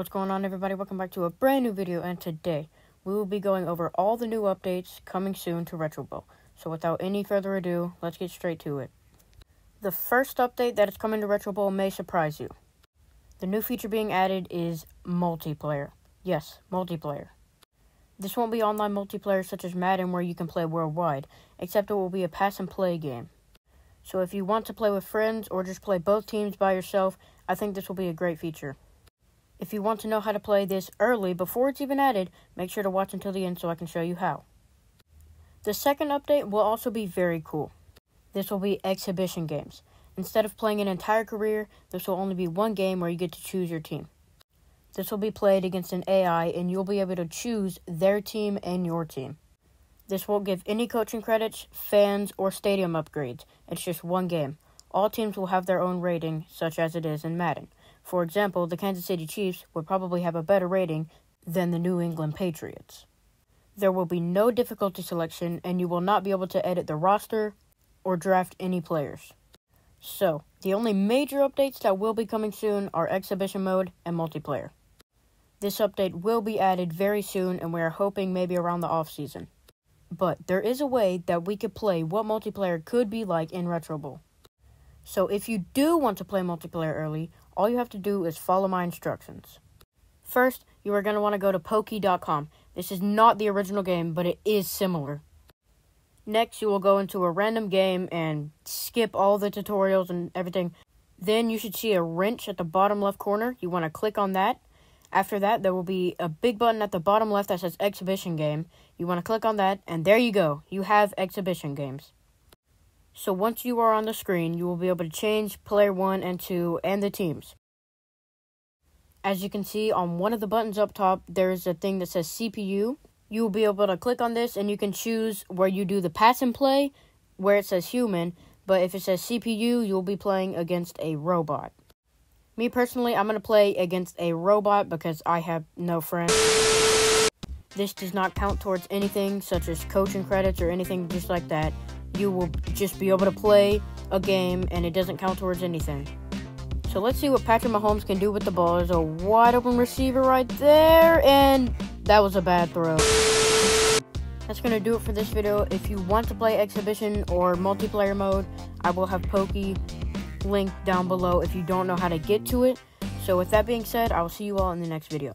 What's going on everybody? Welcome back to a brand new video and today we will be going over all the new updates coming soon to Retro Bowl. So without any further ado, let's get straight to it. The first update that is coming to Retro Bowl may surprise you. The new feature being added is multiplayer. Yes, multiplayer. This won't be online multiplayer such as Madden where you can play worldwide, except it will be a pass and play game. So if you want to play with friends or just play both teams by yourself, I think this will be a great feature. If you want to know how to play this early before it's even added, make sure to watch until the end so I can show you how. The second update will also be very cool. This will be exhibition games. Instead of playing an entire career, this will only be one game where you get to choose your team. This will be played against an AI and you'll be able to choose their team and your team. This won't give any coaching credits, fans, or stadium upgrades. It's just one game. All teams will have their own rating, such as it is in Madden. For example, the Kansas City Chiefs would probably have a better rating than the New England Patriots. There will be no difficulty selection, and you will not be able to edit the roster or draft any players. So, the only major updates that will be coming soon are exhibition mode and multiplayer. This update will be added very soon, and we are hoping maybe around the off season. But there is a way that we could play what multiplayer could be like in Retro Bowl. So if you do want to play multiplayer early, all you have to do is follow my instructions. First, you are going to want to go to Poki.com. This is not the original game, but it is similar. Next, you will go into a random game and skip all the tutorials and everything. Then you should see a wrench at the bottom left corner. You want to click on that. After that, there will be a big button at the bottom left that says Exhibition Game. You want to click on that, and there you go. You have Exhibition Games. So once you are on the screen, you will be able to change player 1 and 2 and the teams. As you can see on one of the buttons up top, there is a thing that says CPU. You will be able to click on this and you can choose where you do the pass and play, where it says human, but if it says CPU, you'll be playing against a robot. Me personally, I'm going to play against a robot because I have no friends. This does not count towards anything such as coaching credits or anything just like that you will just be able to play a game and it doesn't count towards anything. So let's see what Patrick Mahomes can do with the ball. There's a wide open receiver right there, and that was a bad throw. That's going to do it for this video. If you want to play exhibition or multiplayer mode, I will have Poki linked down below if you don't know how to get to it. So with that being said, I will see you all in the next video.